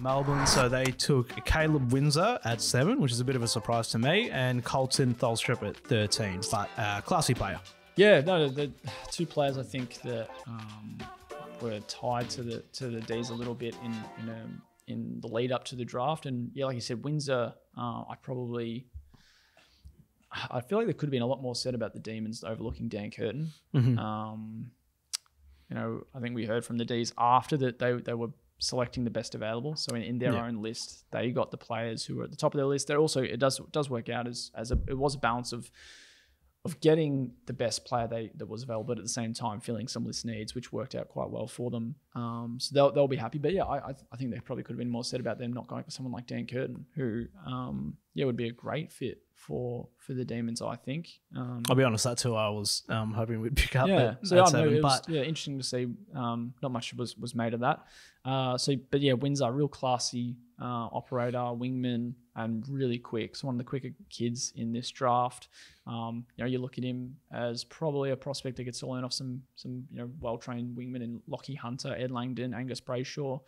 Melbourne, so they took Caleb Windsor at seven, which is a bit of a surprise to me, and Koltyn Tholstrup at 13, but uh, classy player. Yeah, no, the, two players I think that um, were tied to the to the D's a little bit in in, um, in the lead up to the draft, and yeah, like you said, Windsor, uh, I probably. I feel like there could have been a lot more said about the Demons overlooking Dan Curtin. Um, you know, I think we heard from the D's after that they, they were selecting the best available. So in, in their Yeah. own list, they got the players who were at the top of their list. They're also it does does work out as as a it was a balance of of getting the best player they that was available, but at the same time filling some list needs, which worked out quite well for them. Um, so they'll they'll be happy. But yeah, I I, think there probably could have been more said about them not going for someone like Dan Curtin, who um, yeah would be a great fit for for the Demons. I think. Um, I'll be honest, that's who I was um, hoping we'd pick up yeah, at, so at know, seven. was, But yeah, interesting to see. Um, not much was was made of that. Uh, so, but yeah, Windsor, real classy uh, operator, wingman, and really quick. So one of the quicker kids in this draft. Um, you know, you look at him as probably a prospect that gets to learn off some some you know well trained wingmen in Lachie Hunter, Ed Langdon, Angus Brayshaw.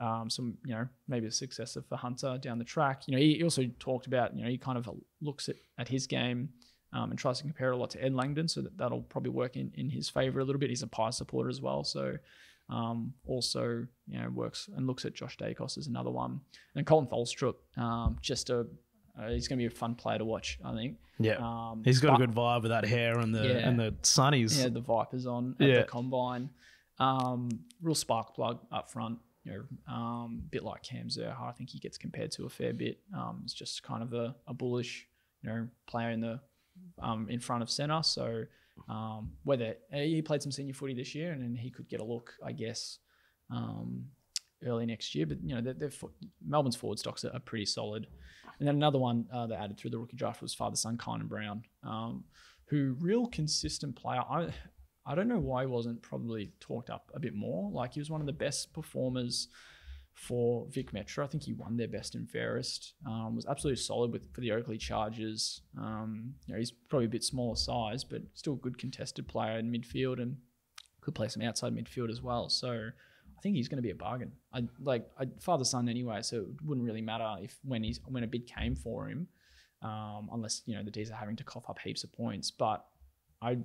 Um, some, you know, maybe a successor for Hunter down the track. You know, he also talked about, you know, he kind of looks at, at his game um, and tries to compare it a lot to Ed Langdon, so that that'll probably work in, in his favor a little bit. He's a Pie supporter as well, so um, also you know works and looks at Josh Daicos as another one, and Koltyn Tholstrup, um, just a uh, he's going to be a fun player to watch, I think. yeah, Um, he's got but- a good vibe with that hair and the Yeah. and the sunnies. yeah, the Vipers on at Yeah. the combine. Um, real spark plug up front. You know, um, bit like Cam Zurhaar. I think he gets compared to a fair bit. Um, it's just kind of a, a bullish, you know, player in the um, in front of centre. So um, whether uh, he played some senior footy this year, and then he could get a look, I guess, um, early next year. But you know, they're, they're, Melbourne's forward stocks are, are pretty solid. And then another one uh, that added through the rookie draft was father son Kynan Brown, um, who real consistent player. I I don't know why he wasn't probably talked up a bit more. Like he was one of the best performers for Vic Metro. I think he won their best and fairest. Um, was absolutely solid with for the Oakleigh Chargers. Um, you know, he's probably a bit smaller size, but still a good contested player in midfield and could play some outside midfield as well. So I think he's going to be a bargain. I like I, father son anyway, so it wouldn't really matter if when he's when a bid came for him, um, unless you know the D's are having to cough up heaps of points. But I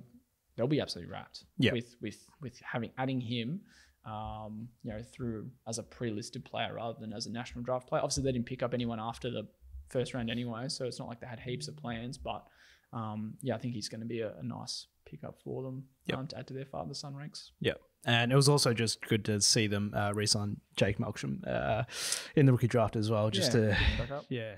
they'll be absolutely wrapped Yeah. with with with having adding him. Um, you know, through as a pre-listed player rather than as a national draft player. Obviously, they didn't pick up anyone after the first round anyway, so it's not like they had heaps of plans. But um, yeah, I think he's going to be a, a nice pickup for them Yep. um, to add to their father-son ranks. Yeah. And it was also just good to see them uh, re-sign Jake Melksham uh, in the rookie draft as well. Just Yeah, to, yeah.